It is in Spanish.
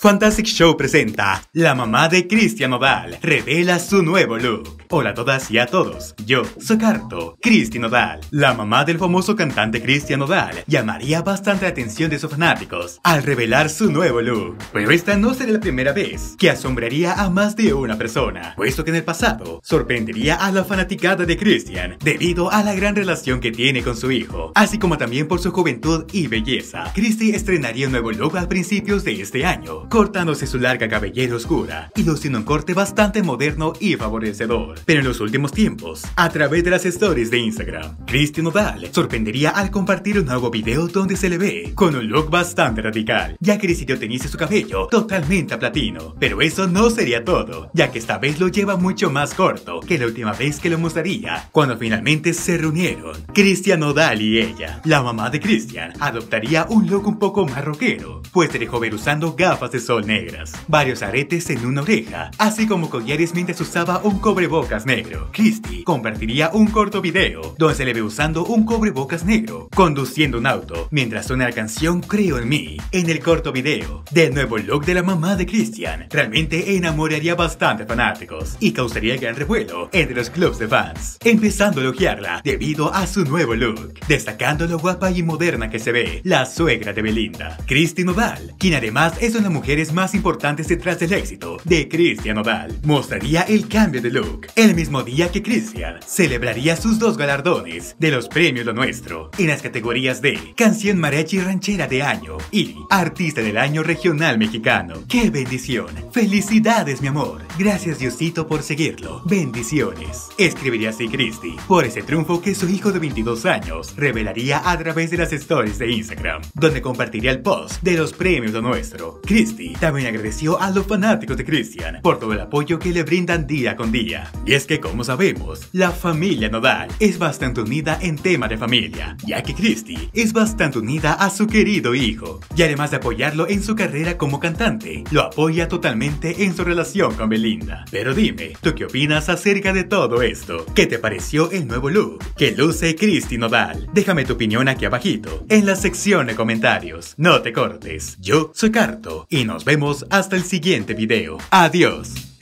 Fantastic Show presenta La mamá de Cristian Nodal revela su nuevo look. Hola a todas y a todos, yo soy Carto, Cristian Nodal. La mamá del famoso cantante Cristian Nodal llamaría bastante atención de sus fanáticos al revelar su nuevo look. Pero esta no sería la primera vez que asombraría a más de una persona, puesto que en el pasado sorprendería a la fanaticada de Cristian debido a la gran relación que tiene con su hijo, así como también por su juventud y belleza. Christy estrenaría un nuevo look a principios de este año, cortándose su larga cabellera oscura y luciendo un corte bastante moderno y favorecedor. Pero en los últimos tiempos, a través de las stories de Instagram, Cristian Nodal sorprendería al compartir un nuevo video donde se le ve con un look bastante radical, ya que decidió teñirse su cabello totalmente a platino. Pero eso no sería todo, ya que esta vez lo lleva mucho más corto que la última vez que lo mostraría, cuando finalmente se reunieron Cristian Nodal y ella. La mamá de Cristian adoptaría un look un poco más rockero, pues se dejó ver usando gafas de sol negras, varios aretes en una oreja, así como collares mientras usaba un cobrebocas negro. Christy compartiría un corto video donde se le ve usando un cobrebocas negro, conduciendo un auto, mientras suena la canción Creo en mí. En el corto video del nuevo look de la mamá de Christian, realmente enamoraría bastante fanáticos y causaría gran revuelo entre los clubs de fans, empezando a elogiarla debido a su nuevo look, destacando lo guapa y moderna que se ve la suegra de Belinda, Christy Nodal, quien además es una mujer más importantes detrás del éxito de Cristian Nodal. Mostraría el cambio de look el mismo día que Cristian celebraría sus dos galardones de los premios Lo Nuestro en las categorías de Canción Mariachi Ranchera de Año y Artista del Año Regional Mexicano. ¡Qué bendición! ¡Felicidades, mi amor! Gracias Diosito por seguirlo. Bendiciones. Escribiría así Christy por ese triunfo que su hijo de 22 años revelaría a través de las stories de Instagram, donde compartiría el post de los premios Lo Nuestro. Christy también agradeció a los fanáticos de Christian por todo el apoyo que le brindan día con día. Y es que como sabemos, la familia Nodal es bastante unida en tema de familia, ya que Christy es bastante unida a su querido hijo. Y además de apoyarlo en su carrera como cantante, lo apoya totalmente en su relación con Belinda. Pero dime, ¿tú qué opinas acerca de todo esto? ¿Qué te pareció el nuevo look que luce Christy Nodal? Déjame tu opinión aquí abajito, en la sección de comentarios. No te cortes. Yo soy Carto y nos vemos hasta el siguiente video. Adiós.